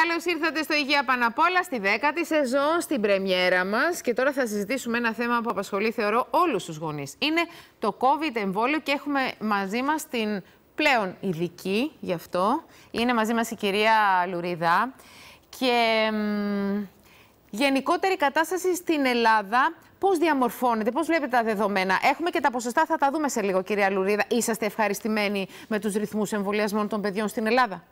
Καλώς ήρθατε στο Υγεία Παναπόλα, στη δέκατη σεζόν, στην πρεμιέρα μας. Και τώρα θα συζητήσουμε ένα θέμα που απασχολεί, θεωρώ, όλους τους γονείς. Είναι το COVID εμβόλιο και έχουμε μαζί μας την πλέον ειδική γι' αυτό. Είναι μαζί μας η κυρία Λουρίδα. Και μ, γενικότερη κατάσταση στην Ελλάδα. Πώς διαμορφώνεται, πώς βλέπετε τα δεδομένα. Έχουμε και τα ποσοστά, θα τα δούμε σε λίγο, κυρία Λουρίδα. Είσαστε ευχαριστημένοι με τους ρυθμούς εμβολιασμών των παιδιών στην Ελλάδα;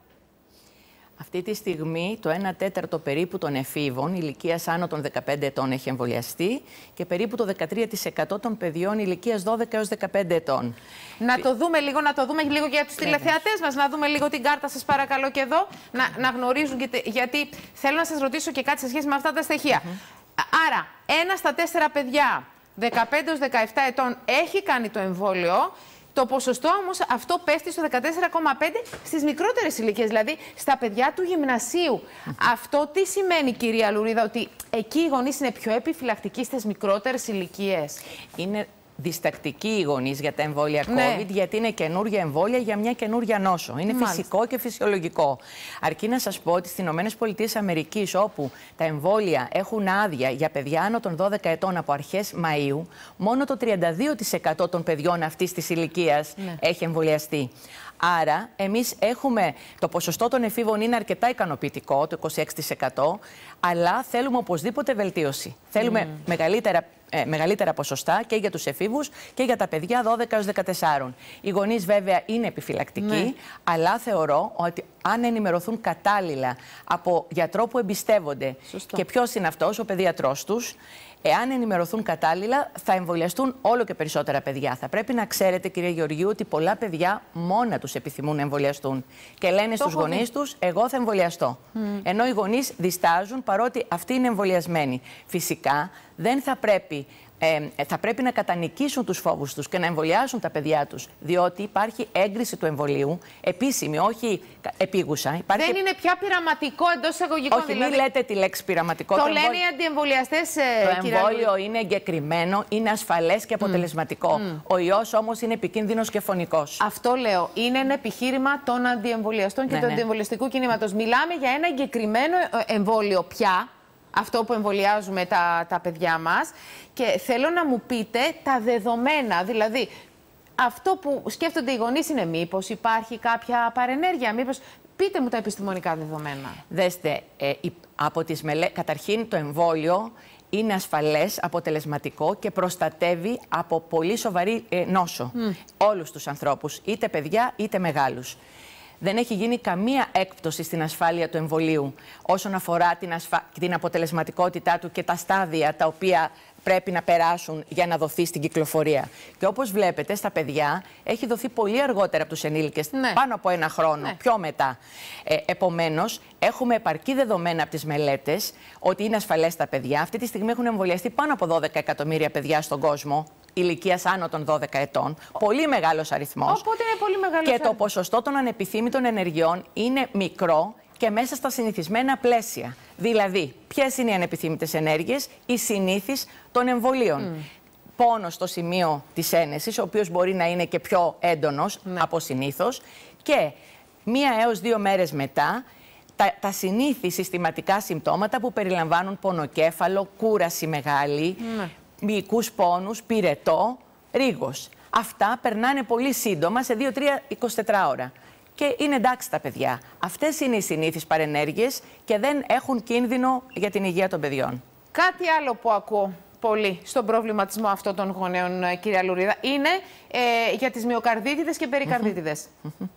Αυτή τη στιγμή το 1 τέταρτο περίπου των εφήβων ηλικίας άνω των 15 ετών έχει εμβολιαστεί και περίπου το 13% των παιδιών ηλικίας 12 έως 15 ετών. Να το δούμε λίγο, να το δούμε λίγο για τους τηλεθεατές μας, να δούμε λίγο την κάρτα σας, παρακαλώ και εδώ, να, να γνωρίζουν. Γιατί, γιατί θέλω να σας ρωτήσω και κάτι σε σχέση με αυτά τα στοιχεία. Άρα, ένα στα τέσσερα παιδιά 15 έως 17 ετών έχει κάνει το εμβόλιο. Το ποσοστό όμως αυτό πέφτει στο 14,5 στις μικρότερες ηλικίες, δηλαδή στα παιδιά του γυμνασίου. Αυτό τι σημαίνει, κυρία Λουρίδα, ότι εκεί οι γονείς είναι πιο επιφυλακτικοί στις μικρότερες ηλικίες; Είναι διστακτικοί οι γονείς για τα εμβόλια Ναι. COVID, γιατί είναι καινούργια εμβόλια για μια καινούργια νόσο. Είναι Μάλιστα. φυσικό και φυσιολογικό. Αρκεί να σας πω ότι στις ΗΠΑ, όπου τα εμβόλια έχουν άδεια για παιδιά άνω των 12 ετών από αρχές Μαΐου, μόνο το 32% των παιδιών αυτής της ηλικίας Ναι. έχει εμβολιαστεί. Άρα, εμείς έχουμε. Το ποσοστό των εφήβων είναι αρκετά ικανοποιητικό, το 26%, αλλά θέλουμε οπωσδήποτε βελτίωση. Θέλουμε μεγαλύτερα ε, μεγαλύτερα ποσοστά και για τους εφήβους και για τα παιδιά 12 έως 14. Οι γονείς βέβαια είναι επιφυλακτικοί, Ναι. αλλά θεωρώ ότι αν ενημερωθούν κατάλληλα από γιατρό που εμπιστεύονται Σωστό. και ποιος είναι αυτός, ο παιδιατρός τους, εάν ενημερωθούν κατάλληλα θα εμβολιαστούν όλο και περισσότερα παιδιά. Θα πρέπει να ξέρετε κυρία Γεωργίου ότι πολλά παιδιά μόνα τους επιθυμούν να εμβολιαστούν και λένε στους έχω δει. γονείς τους εγώ θα εμβολιαστώ. Ενώ οι γονείς διστάζουν παρότι αυτοί είναι εμβολιασμένοι. Φυσικά δεν θα πρέπει, ε, θα πρέπει να κατανικήσουν τους φόβους τους και να εμβολιάσουν τα παιδιά τους. Διότι υπάρχει έγκριση του εμβολίου, επίσημη, όχι κα- επίγουσα. Υπάρχει... Δεν είναι πια πειραματικό εντός εισαγωγικών. Όχι, δηλαδή. μην λέτε τη λέξη πειραματικό. Το Το λένε εμβόλιο- οι αντιεμβολιαστές, το εμβόλιο είναι εγκεκριμένο, είναι ασφαλές και αποτελεσματικό. Ο ιός όμως είναι επικίνδυνος και φωνικός. Αυτό λέω. Είναι ένα επιχείρημα των αντιεμβολιαστών και Ναι, του ναι. αντιεμβολιαστικού κινήματος. Μιλάμε για ένα εγκεκριμένο ε, εμβόλιο πια. Αυτό που εμβολιάζουμε τα, τα παιδιά μας. Και θέλω να μου πείτε τα δεδομένα. Δηλαδή, αυτό που σκέφτονται οι γονείς είναι μήπως υπάρχει κάποια παρενέργεια, μήπως... Πείτε μου τα επιστημονικά δεδομένα. Δέστε, ε, η- από τις μελέ... καταρχήν το εμβόλιο είναι ασφαλές, αποτελεσματικό και προστατεύει από πολύ σοβαρή ε, νόσο όλους τους ανθρώπους, είτε παιδιά είτε μεγάλους. Δεν έχει γίνει καμία έκπτωση στην ασφάλεια του εμβολίου όσον αφορά την, ασφα... την αποτελεσματικότητά του και τα στάδια τα οποία πρέπει να περάσουν για να δοθεί στην κυκλοφορία. Και όπως βλέπετε, στα παιδιά έχει δοθεί πολύ αργότερα από τους ενήλικες, Ναι. πάνω από ένα χρόνο, Ναι. πιο μετά. Ε, Επομένως, έχουμε επαρκή δεδομένα από τις μελέτες ότι είναι ασφαλές τα παιδιά. Αυτή τη στιγμή έχουν εμβολιαστεί πάνω από 12 εκατομμύρια παιδιά στον κόσμο ηλικίας άνω των 12 ετών. Πολύ μεγάλος αριθμός. Οπότε είναι πολύ μεγάλος Και το ποσοστό των ανεπιθύμητων ενεργειών είναι μικρό και μέσα στα συνηθισμένα πλαίσια. Δηλαδή, ποιες είναι οι ανεπιθύμητες ενέργειες, οι συνήθεις των εμβολίων. Πόνο στο σημείο της ένεσης, ο οποίος μπορεί να είναι και πιο έντονος από συνήθως. Και μία έως δύο μέρες μετά, τα, τα συνήθι συστηματικά συμπτώματα που περιλαμβάνουν πονοκέφαλο, κούραση μεγάλη, μυϊκούς πόνους, πυρετό, ρίγος. Αυτά περνάνε πολύ σύντομα σε 2-3-24 ώρα. Και είναι εντάξει τα παιδιά. Αυτές είναι οι συνήθεις παρενέργειες και δεν έχουν κίνδυνο για την υγεία των παιδιών. Κάτι άλλο που ακούω πολύ στον προβληματισμό αυτών των γονέων, ε, κυρία Λουρίδα, είναι ε, για τις μυοκαρδίτιδες και περικαρδίτιδες. Κυρίως σε,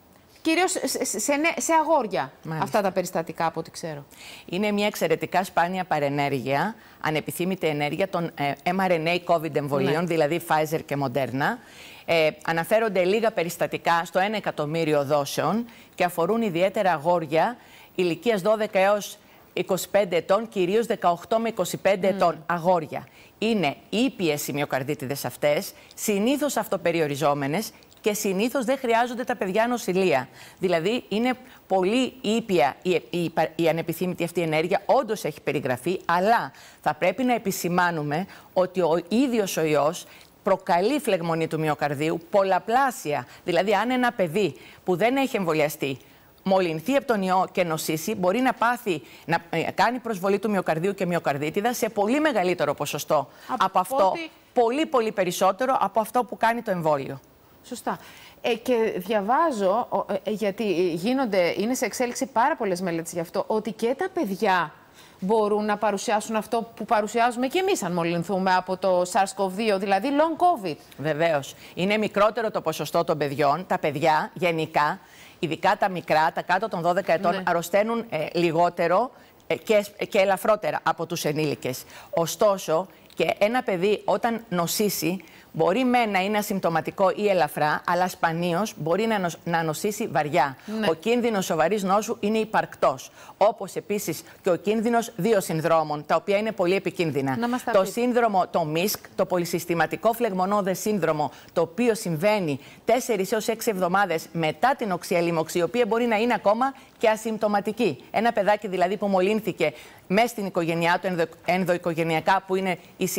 σε, σε, νε- σε αγόρια Μάλιστα. αυτά τα περιστατικά, από ό,τι ξέρω. Είναι μια εξαιρετικά σπάνια παρενέργεια, ανεπιθύμητη ενέργεια των ε, mRNA COVID εμβολίων, Ναι. δηλαδή Pfizer και Moderna. Ε, αναφέρονται λίγα περιστατικά στο 1 εκατομμύριο δόσεων και αφορούν ιδιαίτερα αγόρια ηλικίας 12 έως 25 ετών, κυρίως 18 με 25 ετών αγόρια. Είναι ήπιες οι μυοκαρδίτιδες αυτές, συνήθως αυτοπεριοριζόμενες και συνήθως δεν χρειάζονται τα παιδιά νοσηλεία. Δηλαδή, είναι πολύ ήπια η, η, η ανεπιθύμητη αυτή ενέργεια, όντως έχει περιγραφεί, αλλά θα πρέπει να επισημάνουμε ότι ο ίδιος ο ιός προκαλεί φλεγμονή του μυοκαρδίου πολλαπλάσια. Δηλαδή, αν ένα παιδί που δεν έχει εμβολιαστεί μολυνθεί από τον ιό και νοσήσει, μπορεί να πάθει, να ε, κάνει προσβολή του μυοκαρδίου και μυοκαρδίτιδα σε πολύ μεγαλύτερο ποσοστό από, αυτό. Πολύ, πολύ περισσότερο από αυτό που κάνει το εμβόλιο. Σωστά. Ε, και διαβάζω, ε, γιατί γίνονται, είναι σε εξέλιξη πάρα πολλές μελέτες γι' αυτό, ότι και τα παιδιά μπορούν να παρουσιάσουν αυτό που παρουσιάζουμε και εμείς αν μολυνθούμε από το SARS-CoV-2, δηλαδή long COVID. Βεβαίως. Είναι μικρότερο το ποσοστό των παιδιών. Τα παιδιά γενικά, ειδικά τα μικρά, τα κάτω των 12 ετών, ναι. αρρωσταίνουν ε, λιγότερο ε, και, και ελαφρότερα από τους ενήλικες. Ωστόσο, και ένα παιδί όταν νοσήσει μπορεί με να είναι ασυμπτωματικό ή ελαφρά, αλλά σπανίως μπορεί να, να νοσήσει βαριά. Ναι. Ο κίνδυνος σοβαρής νόσου είναι υπαρκτός. Όπως επίσης και ο κίνδυνος δύο συνδρόμων, τα οποία είναι πολύ επικίνδυνα. το σύνδρομο, το MISC, το πολυσυστηματικό φλεγμονώδες σύνδρομο, το οποίο συμβαίνει 4 έως 6 εβδομάδες μετά την οξυαλίμωξη, η οποία μπορεί να είναι ακόμα και ασυμπτωματική. Ένα παιδάκι δηλαδή που μολύνθηκε μέσα στην οικογένειά του, ενδοοικογενειακά, που είναι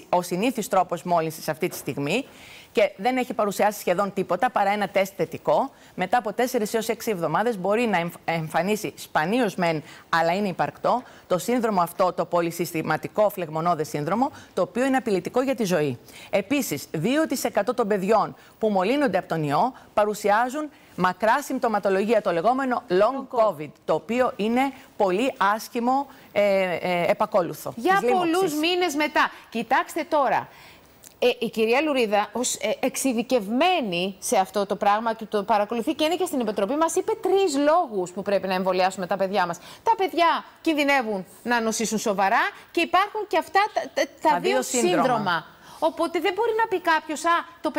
ο συνήθις τρόπος μόλυνσης αυτή τη στιγμή, και δεν έχει παρουσιάσει σχεδόν τίποτα παρά ένα τεστ θετικό, μετά από 4 έως 6 εβδομάδες μπορεί να εμφανίσει σπανίως μεν, αλλά είναι υπαρκτό, το σύνδρομο αυτό, το πολυσυστηματικό φλεγμονώδες σύνδρομο, το οποίο είναι απειλητικό για τη ζωή. Επίσης, 2% των παιδιών που μολύνονται από τον ιό παρουσιάζουν μακρά συμπτωματολογία, το λεγόμενο long COVID, το οποίο είναι πολύ άσχημο ε, ε, επακόλουθο. Για πολλούς μήνες μετά. Κοιτάξτε τώρα, ε, η κυρία Λουρίδα, ως ε, εξειδικευμένη σε αυτό το πράγμα και το παρακολουθεί και είναι και στην Επιτροπή, μας είπε τρεις λόγους που πρέπει να εμβολιάσουμε τα παιδιά μας. Τα παιδιά κινδυνεύουν να νοσήσουν σοβαρά και υπάρχουν και αυτά τα, τα, δύο, σύνδρομα. Οπότε δεν μπορεί να πει κάποιος, Α, το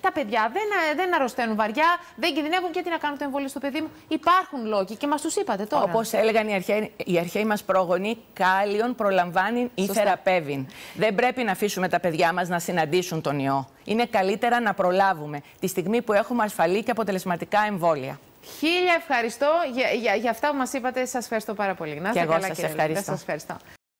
τα παιδιά δεν, δεν αρρωσταίνουν βαριά, δεν κινδυνεύουν και τι να κάνουν το εμβόλιο στο παιδί μου. Υπάρχουν λόγοι και μας τους είπατε τώρα. Όπως έλεγαν οι αρχαίοι, οι αρχαίοι μας πρόγονοι, κάλιον προλαμβάνει ή θεραπεύει. Δεν πρέπει να αφήσουμε τα παιδιά μας να συναντήσουν τον ιό. Είναι καλύτερα να προλάβουμε τη στιγμή που έχουμε ασφαλή και αποτελεσματικά εμβόλια. Χίλια ευχαριστώ για, για, για αυτά που μας είπατε. Σας ευχαριστώ πάρα πολύ. Να είστε καλά, εγώ σας ευχαριστώ. Σας ευχαριστώ.